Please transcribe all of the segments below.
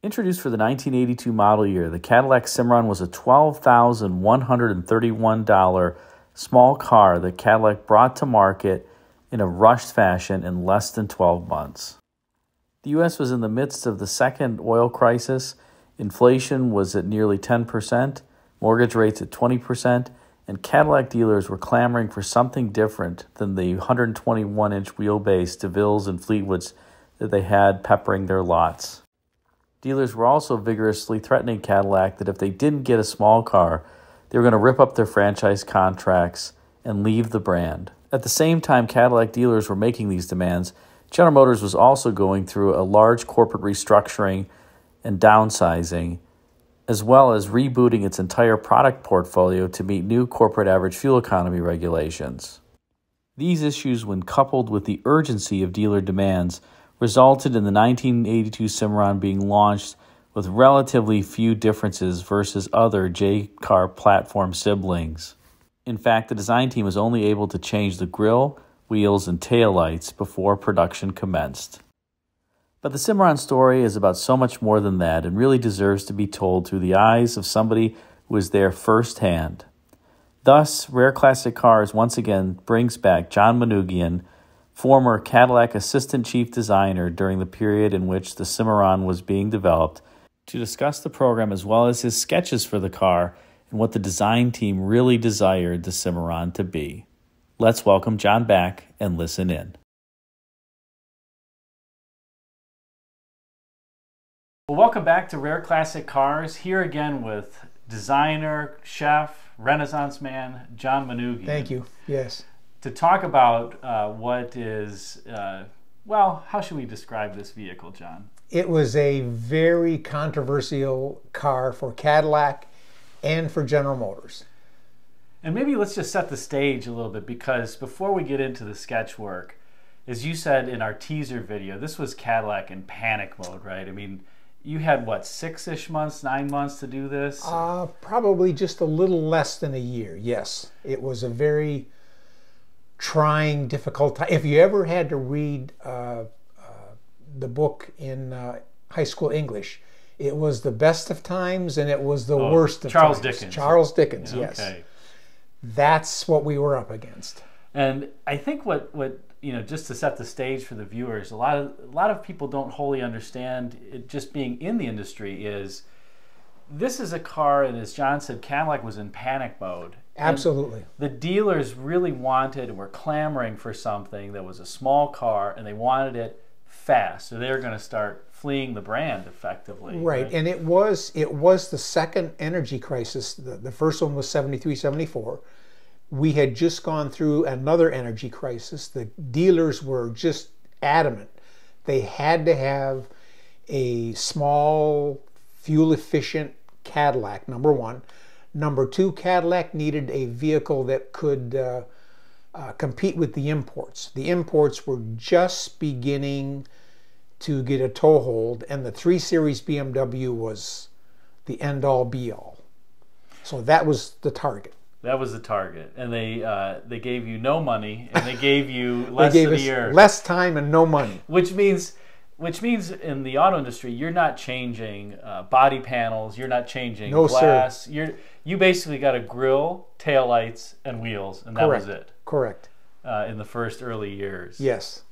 Introduced for the 1982 model year, the Cadillac Cimarron was a $12,131 small car that Cadillac brought to market in a rushed fashion in less than 12 months. The U.S. was in the midst of the second oil crisis. Inflation was at nearly 10%, mortgage rates at 20%, and Cadillac dealers were clamoring for something different than the 121 inch wheelbase DeVilles and Fleetwoods that they had peppering their lots. Dealers were also vigorously threatening Cadillac that if they didn't get a small car, they were going to rip up their franchise contracts and leave the brand. At the same time Cadillac dealers were making these demands, General Motors was also going through a large corporate restructuring and downsizing, as well as rebooting its entire product portfolio to meet new corporate average fuel economy regulations. These issues, when coupled with the urgency of dealer demands, resulted in the 1982 Cimarron being launched with relatively few differences versus other J car platform siblings. In fact, the design team was only able to change the grille, wheels, and taillights before production commenced. But the Cimarron story is about so much more than that and really deserves to be told through the eyes of somebody who was there firsthand. Thus, Rare Classic Cars once again brings back John Manoogian former Cadillac assistant chief designer during the period in which the Cimarron was being developed, to discuss the program as well as his sketches for the car and what the design team really desired the Cimarron to be. Let's welcome John back and listen in. Well, welcome back to Rare Classic Cars. Here again with designer, chef, Renaissance man John Manoogian. Thank you. Yes to talk about uh, what is, uh, well, how should we describe this vehicle, John? It was a very controversial car for Cadillac and for General Motors. And maybe let's just set the stage a little bit because before we get into the sketch work, as you said in our teaser video, this was Cadillac in panic mode, right? I mean, you had what, six ish months, nine months to do this? Uh, probably just a little less than a year, yes. It was a very trying, difficult time. If you ever had to read uh, uh, the book in uh, high school English, it was the best of times and it was the oh, worst of Charles times. Dickens. Charles Dickens, yeah, yes. Okay. That's what we were up against. And I think what, what you know, just to set the stage for the viewers, a lot of a lot of people don't wholly understand it just being in the industry is this is a car, and as John said, Cadillac was in panic mode. Absolutely. And the dealers really wanted and were clamoring for something that was a small car, and they wanted it fast. So they were going to start fleeing the brand effectively. Right. right, and it was it was the second energy crisis. The, the first one was 73, 74. We had just gone through another energy crisis. The dealers were just adamant. They had to have a small, fuel efficient Cadillac, number one. Number two, Cadillac needed a vehicle that could uh, uh, compete with the imports. The imports were just beginning to get a toehold, and the 3 Series BMW was the end all be all. So that was the target. That was the target, and they uh, they gave you no money, and they gave you less they gave year, less time, and no money. Which means which means in the auto industry, you're not changing uh, body panels, you're not changing no, glass. Sir. You're you basically got a grill, tail lights, and wheels, and that was it. Correct. Uh, in the first early years. Yes.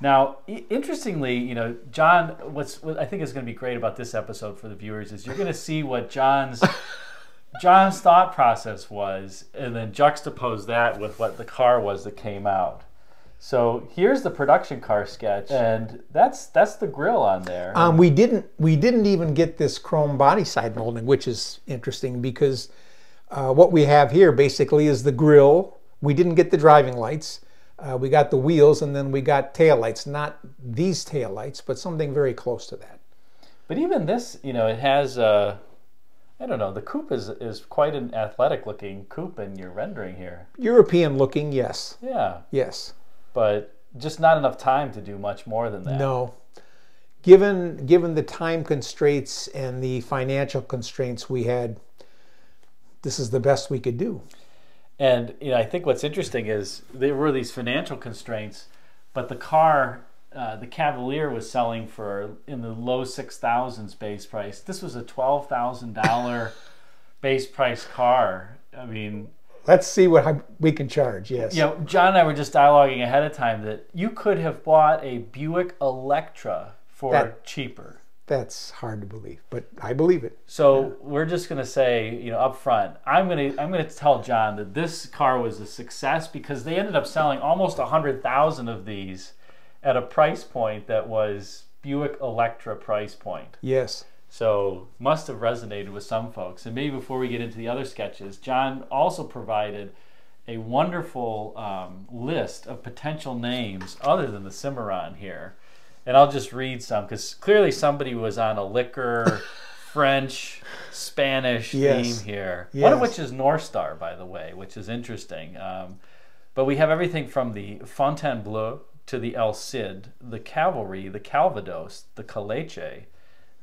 Now, interestingly, you know, John, what's what I think is going to be great about this episode for the viewers is you're going to see what John's John's thought process was, and then juxtapose that with what the car was that came out. So here's the production car sketch, and that's that's the grill on there. Um, we didn't we didn't even get this chrome body side molding, which is interesting because uh, what we have here basically is the grill. We didn't get the driving lights. Uh, we got the wheels, and then we got tail lights. Not these tail lights, but something very close to that. But even this, you know, it has. Uh, I don't know. The coupe is is quite an athletic looking coupe in your rendering here. European looking, yes. Yeah. Yes but just not enough time to do much more than that. No. Given given the time constraints and the financial constraints we had, this is the best we could do. And you know, I think what's interesting is there were these financial constraints, but the car uh, the Cavalier was selling for in the low six thousands base price. This was a twelve thousand dollar base price car. I mean, Let's see what we can charge. Yes. you know, John and I were just dialoguing ahead of time that you could have bought a Buick Electra for That- cheaper. That's hard to believe, but I believe it. So we're just gonna say, you know, up front, I'm gonna I'm gonna tell John that this car was a success because they ended up selling almost hundred thousand of these at a price point that was Buick Electra price point. Yes. So must have resonated with some folks. And maybe before we get into the other sketches, John also provided a wonderful um, list of potential names other than the Cimarron here. And I'll just read some because clearly somebody was on a liquor, French, Spanish Yes. theme here. Yes. One of which is North Star, by the way, which is interesting. Um, but we have everything from the Fontainebleau to the El Cid, the Cavalry, the Calvados, the Caleche,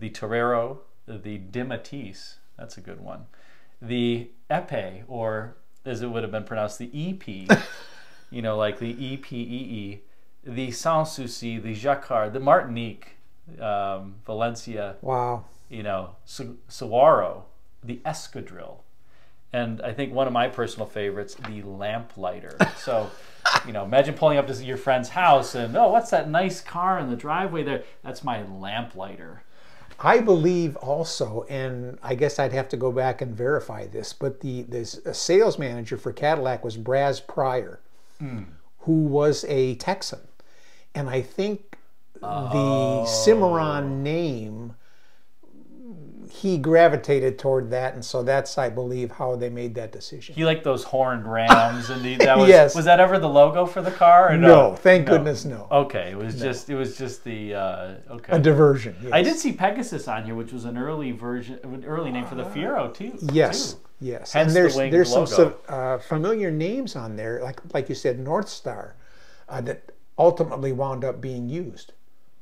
the Torero, the Dimatis, that's a good one, the Epe, or as it would have been pronounced, the EP, you know, like the EPEE, the Sanssouci, the Jacquard, the Martinique, um, Valencia, Wow. you know, Su- Saguaro, the Escadrille, and I think one of my personal favorites, the Lamplighter. So, you know, imagine pulling up to your friend's house and, oh, what's that nice car in the driveway there? That's my Lamplighter. I believe also, and I guess I'd have to go back and verify this, but the this a sales manager for Cadillac was Braz Pryor, who was a Texan, and I think the Cimarron oh. name he gravitated toward that, and so that's I believe how they made that decision. He liked those horned rams, and the, that was Yes. was that ever the logo for the car? Or No, no, thank goodness no. Okay, it was just it was just the uh, okay. A diversion. Yes. I did see Pegasus on here, which was an early version, an early name for the Fiero too. Yes, too. yes. Hence and there's winged there's some logo. some, uh, familiar names on there, like like you said, North Star, uh, that ultimately wound up being used.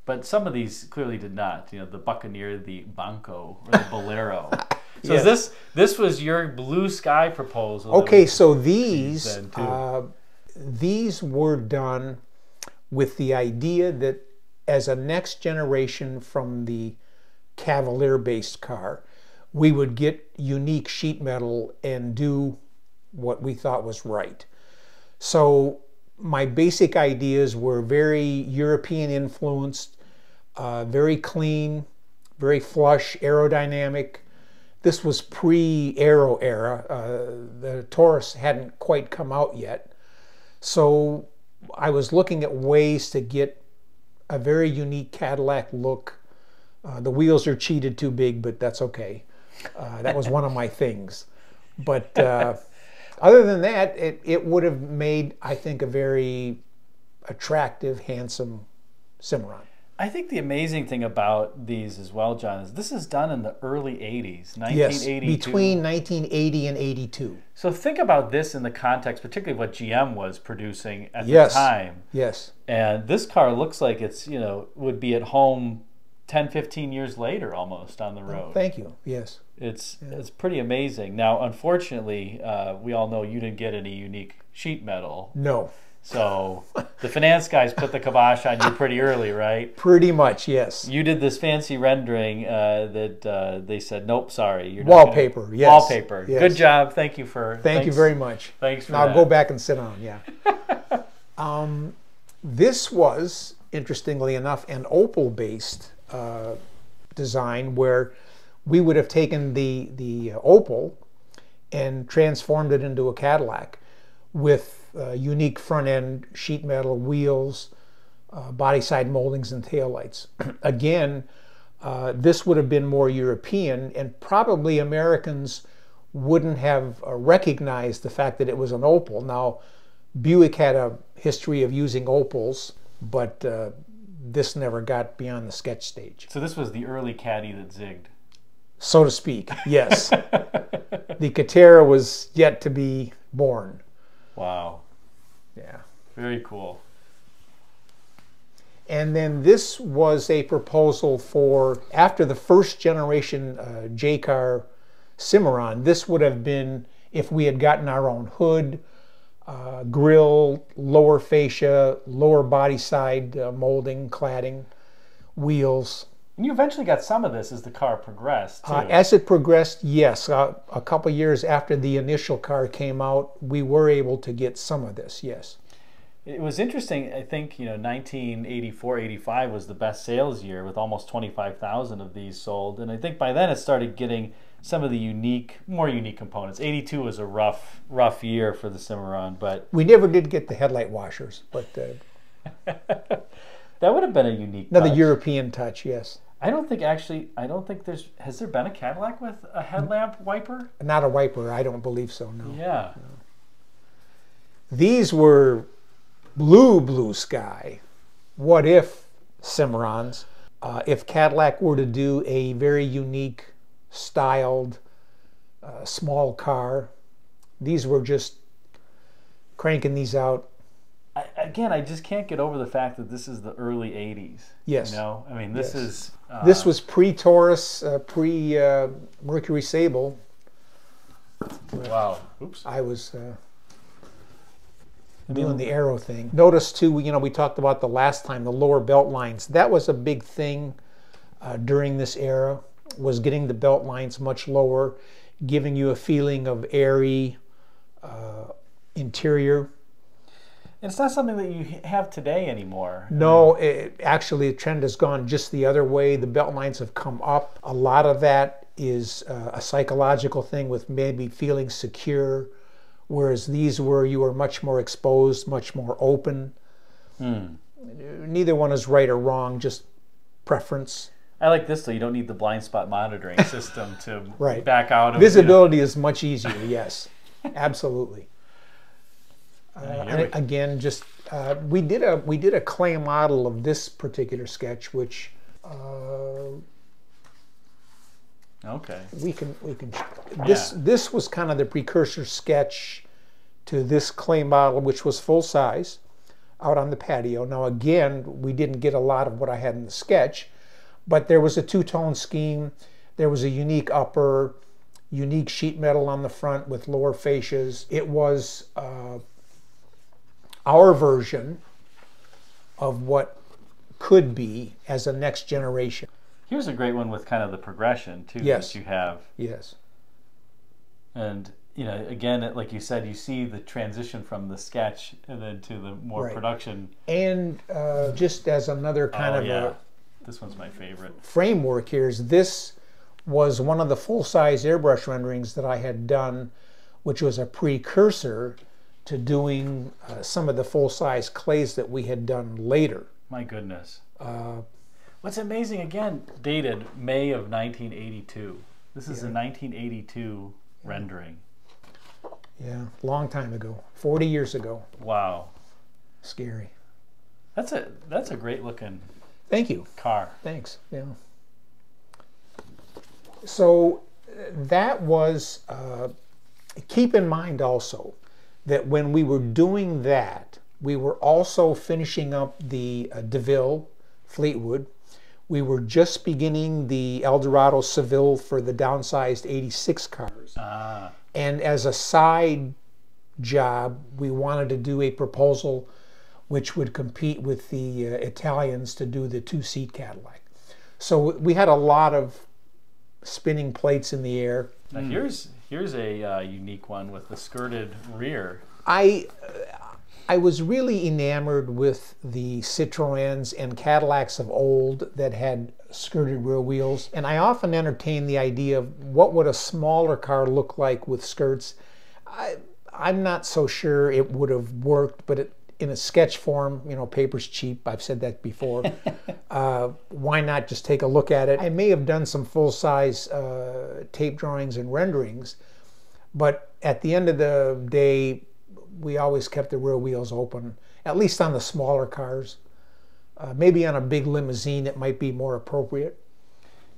But some of these clearly did not. You know, the Buccaneer, the Banco, or the Bolero. So Yes. this this was your blue sky proposal. Okay, so these uh, these were done with the idea that as a next generation from the Cavalier-based car, we would get unique sheet metal and do what we thought was right. So my basic ideas were very European influenced, uh, very clean, very flush, aerodynamic. This was pre-aero era. Uh, the Taurus hadn't quite come out yet. So I was looking at ways to get a very unique Cadillac look. Uh, the wheels are cheated too big, but that's okay. Uh, that was one of my things. But uh, other than that, it, it would have made, I think, a very attractive, handsome Cimarron. I think the amazing thing about these as well, John, is this is done in the early '80s, Yes, 1982. between 1980 and 82. So think about this in the context, particularly what GM was producing at Yes. the time. Yes. And this car looks like it's, you know, would be at home 10, 15 years later almost on the road. Thank you. Yes. It's it's pretty amazing. Now, unfortunately, uh, we all know you didn't get any unique sheet metal. No. So the finance guys put the kibosh on you pretty early, right? Pretty much, yes. You did this fancy rendering uh, that uh, they said, nope, sorry. You're not gonna-" Wallpaper, yes. Wallpaper. Yes. Good job. Thank you for. Thank you very much. Thanks for Now that. go back and sit down. Yeah. um, this was, interestingly enough, an Opel-based uh, design where we would have taken the the Opel and transformed it into a Cadillac with uh, unique front end sheet metal wheels, uh, body side moldings, and taillights. Again, uh, this would have been more European, and probably Americans wouldn't have uh, recognized the fact that it was an Opel. Now, Buick had a history of using Opels, but uh, this never got beyond the sketch stage, So this was the early caddy that zigged. so to speak. Yes, the Catera was yet to be born. Wow. Yeah. Very cool. And then this was a proposal for after the first generation uh, J-Car Cimarron. This would have been if we had gotten our own hood, uh, grill, lower fascia, lower body side uh, molding, cladding, wheels. And you eventually got some of this as the car progressed. Uh, as it progressed, yes. Uh, a couple years after the initial car came out, we were able to get some of this, yes. It was interesting. I think, you know, 1984, 85 was the best sales year with almost 25,000 of these sold. And I think by then it started getting some of the unique, more unique components. 82 was a rough, rough year for the Cimarron, but. We never did get the headlight washers, but. Uh, that would have been a unique Another touch. European touch, yes. I don't think actually, I don't think there's, has there been a Cadillac with a headlamp wiper? Not a wiper, I don't believe so, no. Yeah. These were blue, blue sky. What if Cimarrons, uh, if Cadillac were to do a very unique, styled, uh, small car, these were just cranking these out. I, again, I just can't get over the fact that this is the early 80s. Yes. You know, I mean, this Yes. is. Uh, This was pre-Taurus, uh, pre-Mercury Sable. Wow. Oops. I was uh, doing the arrow thing. Notice too, you know, we talked about the last time the lower belt lines. That was a big thing uh, during this era. Was getting the belt lines much lower, giving you a feeling of airy uh, interior. It's not something that you have today anymore. No, it, actually, the trend has gone just the other way. The belt lines have come up. A lot of that is uh, a psychological thing with maybe feeling secure, whereas these were you were much more exposed, much more open. Neither one is right or wrong, just preference. I like this though. You don't need the blind spot monitoring system to Right. back out of Visibility is much easier. Yes, absolutely. Uh, again, just uh, we did a we did a clay model of this particular sketch, which. Uh, okay. we can we can this this was kind of the precursor sketch to this clay model which was full size out on the patio now again we didn't get a lot of what i had in the sketch but there was a two-tone scheme there was a unique upper unique sheet metal on the front with lower fascias it was uh, our version of what could be as a next generation Here's a great one with kind of the progression too Yes. that you have, yes and you know, again, it- like you said, you see the transition from the sketch and then to the more Right. production. And uh, just as another kind oh of yeah, a this one's my favorite. framework here is this was one of the full-size airbrush renderings that I had done, which was a precursor to doing uh, some of the full-size clays that we had done later. My goodness. Uh, What's amazing again, dated May of 1982. This is a 1982 rendering. yeah, long time ago, 40 years ago. Wow, Scary. that's a that's a great looking Thank you. car. Thanks. Yeah. So that was, uh, keep in mind also that when we were doing that, we were also finishing up the uh, DeVille Fleetwood. We were just beginning the Eldorado Seville for the downsized 86 cars. Ah, And as a side job, we wanted to do a proposal which would compete with the uh, Italians to do the two seat Cadillac. So we had a lot of spinning plates in the air. now here's here's a uh, unique one with the skirted rear. I I was really enamored with the Citroens and Cadillacs of old that had skirted rear wheels, and I often entertain the idea of what would a smaller car look like with skirts. I, I'm not so sure it would have worked, but it, in a sketch form, you know, paper's cheap. I've said that before. uh, why not just take a look at it? I may have done some full-size uh, tape drawings and renderings, but at the end of the day, we always kept the rear wheels open, at least on the smaller cars. Uh, maybe on a big limousine, it might be more appropriate.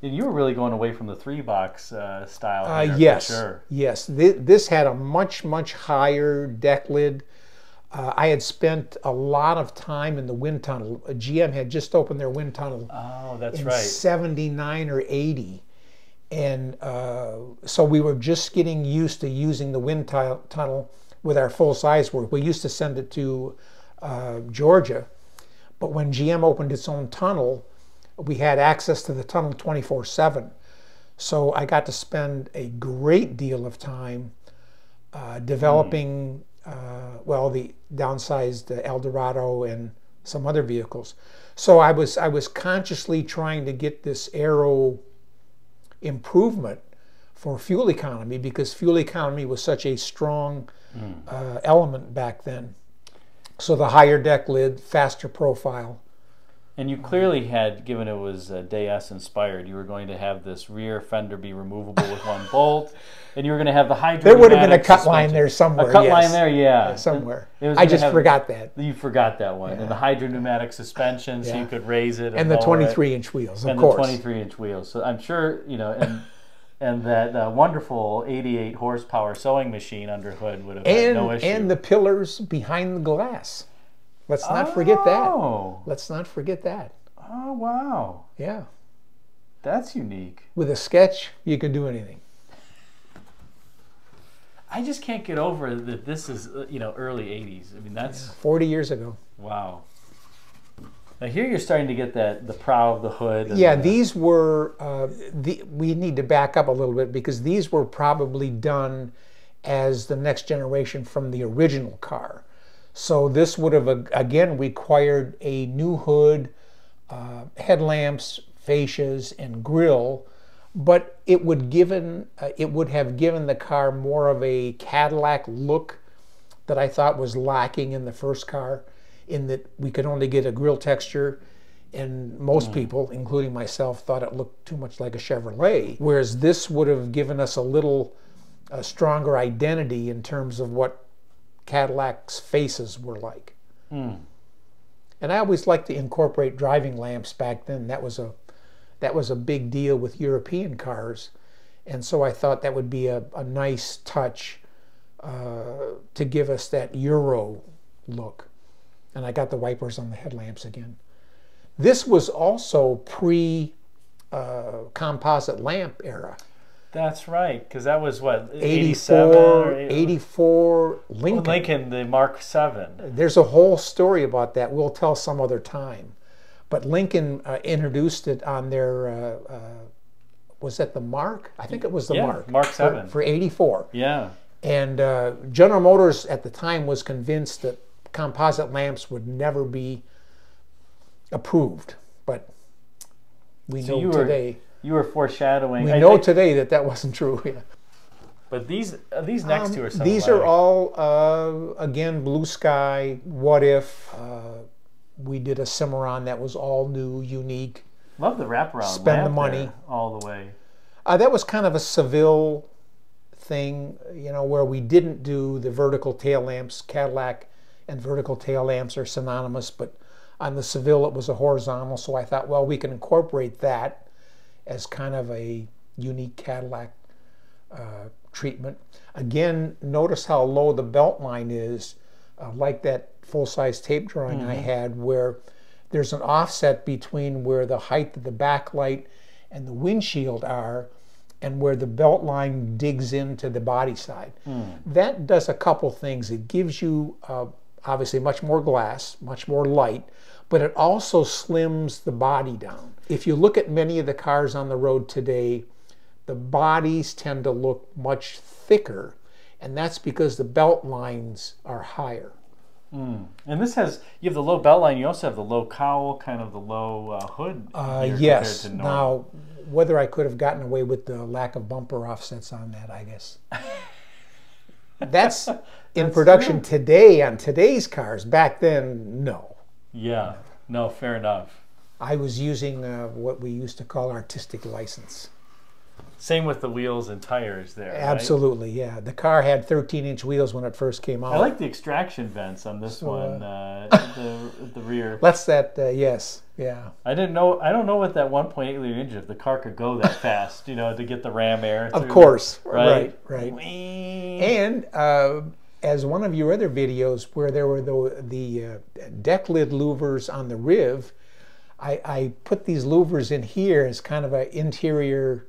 And you were really going away from the three box uh, style. Uh, yes, sure. yes. This, this had a much, much higher deck lid. Uh, I had spent a lot of time in the wind tunnel. GM had just opened their wind tunnel Oh, that's in right. 79 or 80. And uh, so we were just getting used to using the wind tu- tunnel with our full size work. We used to send it to uh, Georgia, but when GM opened its own tunnel, we had access to the tunnel 24 7. So I got to spend a great deal of time uh, developing, mm. Uh, well, the downsized Eldorado and some other vehicles. So I was I was consciously trying to get this aero improvement for fuel economy because fuel economy was such a strong mm. uh, element back then. So the higher deck lid, faster profile, and you clearly had, given it was uh, DS inspired, you were going to have this rear fender be removable with one bolt, and you were going to have the hydro. There would have been a cut suspension. line there somewhere. A cut yes. line there, yeah, yeah somewhere. I just forgot that. You forgot that one, yeah. and the hydro pneumatic suspension, so you could raise it, and, and the 23 inch wheels, of and course, the 23 inch wheels. So I'm sure you know, and and that uh, wonderful 88 horsepower sewing machine under hood would have and, had no issue. And the pillars behind the glass. Let's not oh. forget that. Oh. Let's not forget that. Oh, wow. Yeah. That's unique. With a sketch, you can do anything. I just can't get over that this is, uh, you know, early 80s. I mean, that's yeah, 40 years ago. Wow. Now here you're starting to get that the prow of the hood. Yeah, the, these were. Uh, the, we need to back up a little bit because these were probably done as the next generation from the original car. So this would have again required a new hood, uh, headlamps, fascias, and grill, but it would given uh, it would have given the car more of a Cadillac look that I thought was lacking in the first car, in that we could only get a grill texture. And most mm. people, including myself, thought it looked too much like a Chevrolet. Whereas this would have given us a little a stronger identity in terms of what Cadillac's faces were like. Mm. And I always liked to incorporate driving lamps back then. That was a that was a big deal with European cars, and so I thought that would be a, a nice touch uh, to give us that Euro look. And I got the wipers on the headlamps again. This was also pre uh, composite lamp era. That's right, because that was what 84, 84 Lincoln. Lincoln, the Mark Seven. There's a whole story about that. We'll tell some other time. But Lincoln uh, introduced it on their. Uh, uh, was that the Mark? I think it was the yeah, Mark. Mark Seven for, for '84. Yeah. And uh, General Motors at the time was convinced that composite lamps would never be approved, but we so know today. Were, you were foreshadowing. We I know think, today that that wasn't true. Yeah. But these uh, these next um, two are some these are all uh, again blue sky. What if uh, we did a Cimarron that was all new, unique. Love the wraparound. Spend the money all the way. Uh, that was kind of a Seville thing, you know, where we didn't do the vertical tail lamps. Cadillac and vertical tail lamps are synonymous, but on the Seville it was a horizontal. So I thought, well, we can incorporate that as kind of a unique Cadillac uh, treatment. Again, notice how low the belt line is, uh, like that full-size tape drawing mm-hmm. I had where there's an offset between where the height of the backlight and the windshield are and where the belt line digs into the body side. Mm. That does a couple things. It gives you uh, obviously much more glass, much more light, but it also slims the body down. If you look at many of the cars on the road today, the bodies tend to look much thicker, and that's because the belt lines are higher. Mm. And this has you have the low belt line. You also have the low cowl, kind of the low uh, hood. Uh, yes. Now, whether I could have gotten away with the lack of bumper offsets on that, I guess. That's in That's production true. today on today's cars. Back then, no. Yeah, no, fair enough. I was using uh, what we used to call artistic license. Same with the wheels and tires there. Absolutely, right? yeah. The car had 13 inch wheels when it first came out. I like the extraction vents on this so, one, uh, uh the, the rear. That's that, uh, yes, yeah. I didn't know, I don't know what that 1.8 liter engine, if the car could go that fast, you know, to get the ram air. Of course, right, right. right. And uh, as one of your other videos where there were the, the uh, deck lid louvers on the Riv, I, I, put these louvers in here as kind of an interior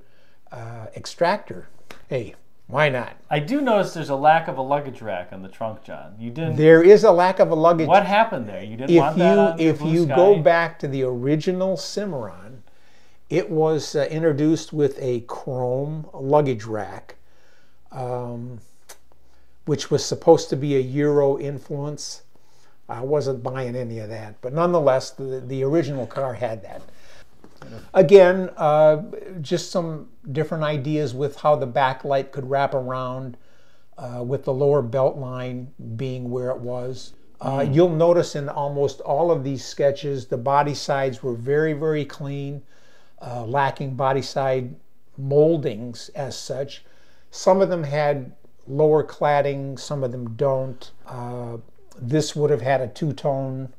uh, extractor. Hey, Why not? I do notice there's a lack of a luggage rack on the trunk, John. You didn't. There is a lack of a luggage. Rack. What happened there? You didn't if want you that on your if you Sky? go back to the original Cimarron, it was uh, introduced with a chrome luggage rack, um, which was supposed to be a Euro influence. I wasn't buying any of that, but nonetheless, the, the original car had that. Again, uh, just some different ideas with how the backlight could wrap around, uh, with the lower belt line being where it was. Uh, You'll notice in almost all of these sketches, the body sides were very, very clean, uh, lacking body side moldings as such. Some of them had lower cladding, some of them don't. Uh, this would have had a two-tone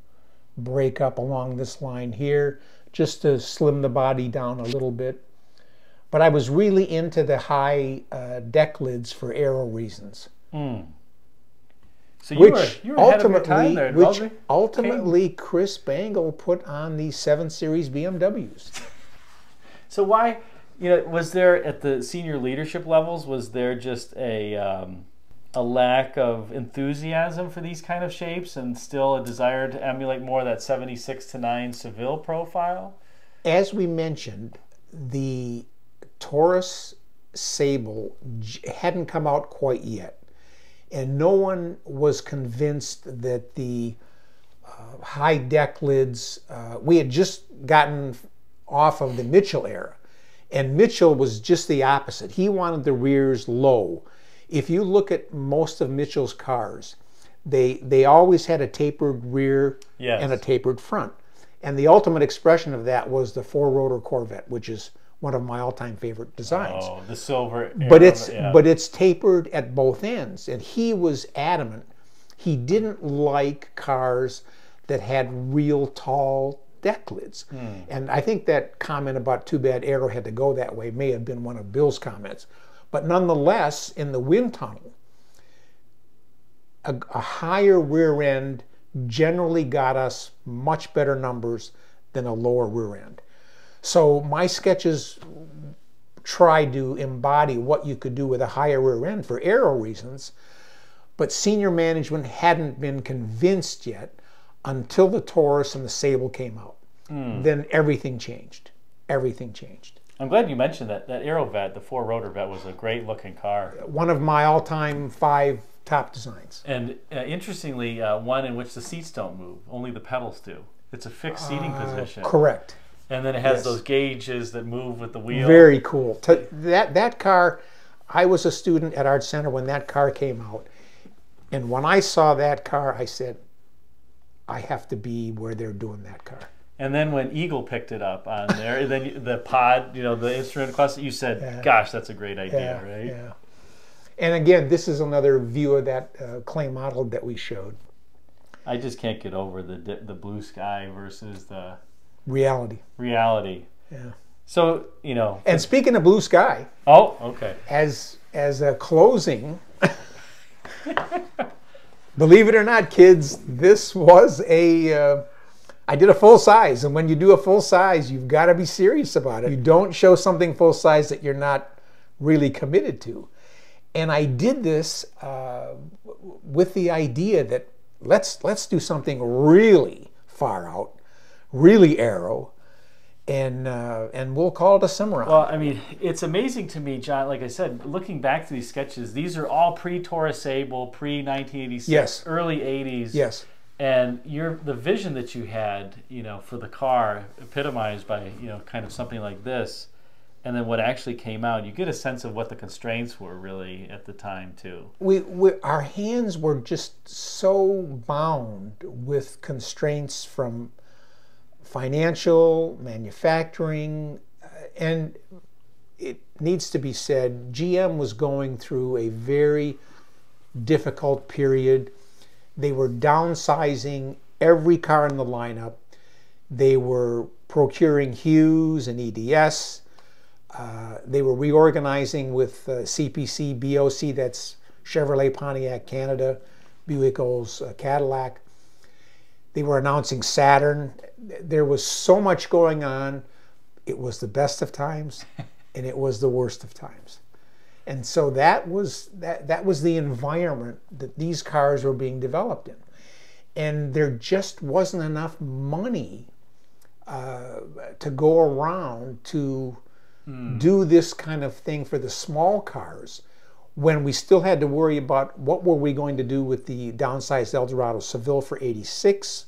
breakup along this line here, just to slim the body down a little bit. But I was really into the high uh, deck lids for aero reasons. So you Which were you were ahead of your ultimately, time there. which ultimately Chris Bangle put on the 7 Series BMWs. So why, you know, was there at the senior leadership levels? Was there just a um, a lack of enthusiasm for these kind of shapes, and still a desire to emulate more that seventy six to nine Seville profile? As we mentioned, the Taurus Sable hadn't come out quite yet, and no one was convinced that the uh, high deck lids. Uh, we had just gotten off of the Mitchell era, and Mitchell was just the opposite. He wanted the rears low. If you look at most of Mitchell's cars, they they always had a tapered rear Yes. and a tapered front. And the ultimate expression of that was the four rotor Corvette, which is one of my all-time favorite designs. Oh, the silver. but it's yeah. but it's tapered at both ends, and he was adamant. He didn't like cars that had real tall deck lids. Hmm. And I think that comment about too bad aero had to go that way may have been one of Bill's comments. But nonetheless, in the wind tunnel, a, a higher rear end generally got us much better numbers than a lower rear end. So my sketches tried to embody what you could do with a higher rear end for aero reasons, but senior management hadn't been convinced yet until the Taurus and the Sable came out. Then everything changed. Everything changed. I'm glad you mentioned that. That Aero Vet, the four rotor Vet, was a great looking car. One of my all-time five top designs. And uh, interestingly, uh, one in which the seats don't move, only the pedals do. It's a fixed seating position. Correct. And then it has Yes. those gauges that move with the wheel. Very cool. To, that that car, I was a student at Art Center when that car came out, and when I saw that car, I said, I have to be where they're doing that car. And then when Eagle picked it up on there, and then the pod, you know, the instrument cluster, you said, Yeah. "Gosh, that's a great idea, right?" Yeah. And again, this is another view of that uh, clay model that we showed. I just can't get over the the blue sky versus the Reality. reality. Yeah. So you know, And speaking of blue sky, oh, okay, as as a closing, believe it or not, kids, this was a. Uh, I did a full size, and when you do a full size, you've got to be serious about it. You don't show something full size that you're not really committed to. And I did this uh, with the idea that let's let's do something really far out, really aero, and uh, and we'll call it a Cimarron. Well, I mean, it's amazing to me, John. Like I said, looking back to these sketches, these are all pre-Taurus Sable, pre-1986, Yes. early 80s. yes. And your the vision that you had, you know, for the car, epitomized by you know, kind of something like this, and then what actually came out, you get a sense of what the constraints were really at the time too. we, we our hands were just so bound with constraints from financial manufacturing uh, and it needs to be said GM was going through a very difficult period they were downsizing every car in the lineup they were procuring Hughes and EDS uh, they were reorganizing with uh, CPC, BOC, that's Chevrolet Pontiac Canada, Buick Olds uh, Cadillac. They were announcing Saturn. There was so much going on. It was the best of times and it was the worst of times. And so that was that that was the environment that these cars were being developed in. And there just wasn't enough money uh, to go around to mm. do this kind of thing for the small cars when we still had to worry about what were we going to do with the downsized Eldorado Seville for 86.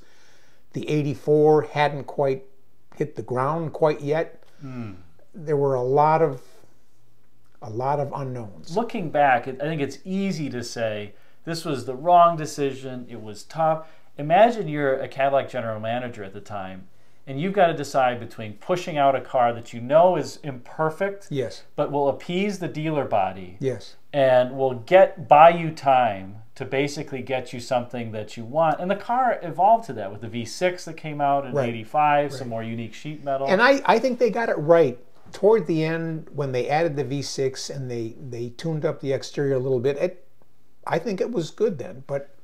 The 84 hadn't quite hit the ground quite yet. Mm. There were a lot of a lot of unknowns. Looking back, I think it's easy to say this was the wrong decision. It was tough. Imagine you're a Cadillac general manager at the time and you've got to decide between pushing out a car that you know is imperfect, yes, but will appease the dealer body, yes, and will get buy you time to basically get you something that you want. And the car evolved to that with the V6 that came out in right. '85, right. some more unique sheet metal. And I, I think they got it right toward the end when they added the V6 and they they tuned up the exterior a little bit. It, I think it was good then, but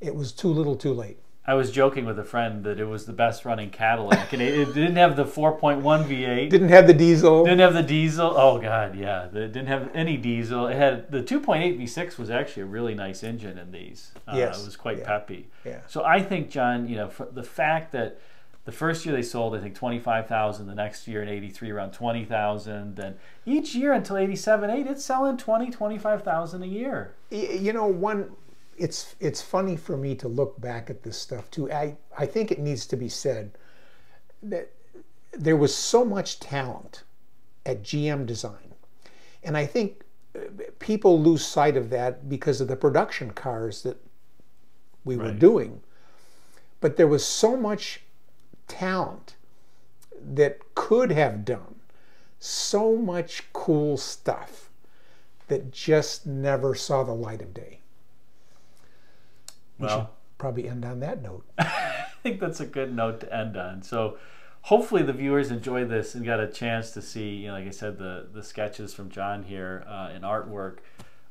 it was too little, too late. I was joking with a friend that it was the best running Cadillac, and it, it didn't have the 4.1 V8. Didn't have the diesel. Didn't have the diesel. Oh God, yeah, it didn't have any diesel. It had the 2.8 V6 was actually a really nice engine in these. Uh, yes, it was quite yeah. peppy. Yeah. So I think John, you know, the fact that the first year they sold, I think 25,000. The next year in 83, around 20,000. And each year until 87, 8, it's selling 20, 25,000 a year. You know, one it's it's funny for me to look back at this stuff too. I I think it needs to be said that there was so much talent at GM Design, and I think uh, people lose sight of that because of the production cars that we right. were doing. But there was so much talent that could have done so much cool stuff that just never saw the light of day. We well, should probably end on that note. I think that's a good note to end on. So hopefully the viewers enjoyed this and got a chance to see, you know, like I said, the, the sketches from John here uh, in artwork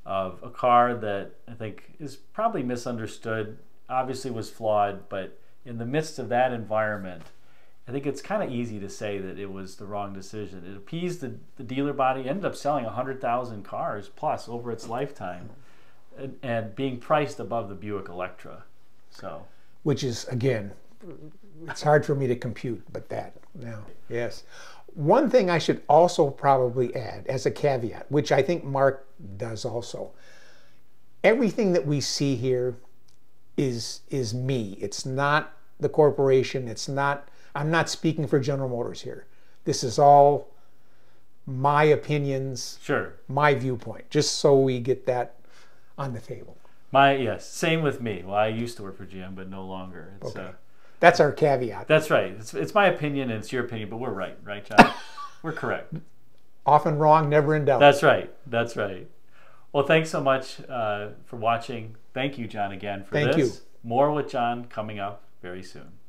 of a car that I think is probably misunderstood, obviously was flawed, but in the midst of that environment, I think it's kind of easy to say that it was the wrong decision. It appeased the, the dealer body, ended up selling 100,000 cars plus over its lifetime and, and being priced above the Buick Electra. So, which is again, it's hard for me to compute, but that now, yes. One thing I should also probably add as a caveat, which I think Mark does also. Everything that we see here is is me. It's not the corporation. It's not. I'm not speaking for General Motors here. This is all my opinions, sure, my viewpoint, just so we get that on the table. My yes, same with me. Well, I used to work for GM, but no longer. It's, okay. Uh, that's our caveat. That's right. It's, it's my opinion and it's your opinion, but we're right, right, John? we're correct. Often wrong, never in doubt. That's right. That's right. Well, thanks so much uh, for watching. Thank you, John, again for Thank this. You. More with John coming up very soon.